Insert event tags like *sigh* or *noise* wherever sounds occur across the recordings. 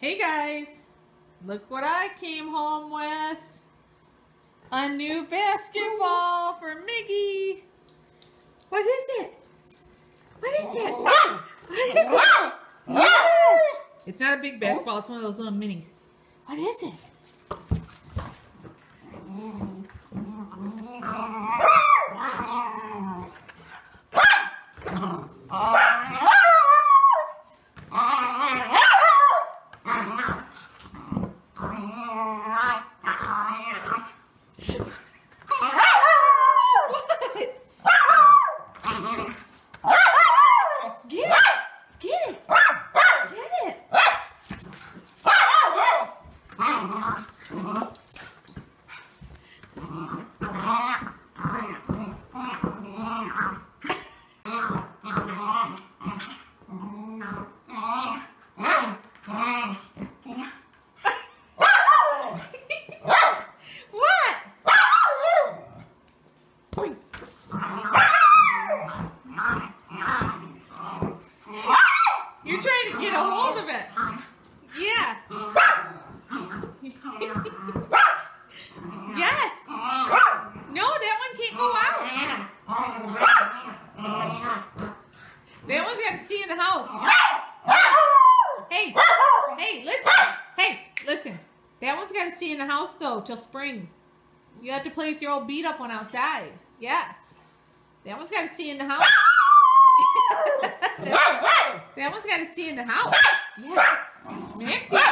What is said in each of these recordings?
Hey guys, look what I came home with. A new basketball for Miggy. What is it? What is it? Oh. Ah! What is it? Oh. Ah! It's not a big basketball, it's one of those little minis. What is it? You're trying to get a hold of it. Yeah. *laughs* yes. No, that one can't go out. That one's got to stay in the house. Hey, hey, listen. Hey, listen. That one's got to stay in the house though till spring. You have to play with your old beat up one outside. Yes. That one's got to stay in the house. that one's got to stay in the house. Yeah. Maxie. *laughs*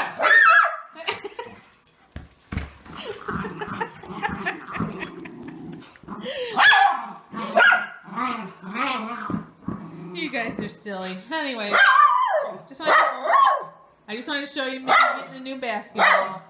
you guys are silly. Anyway, just wanted to, I just wanted to show you me getting a new basketball.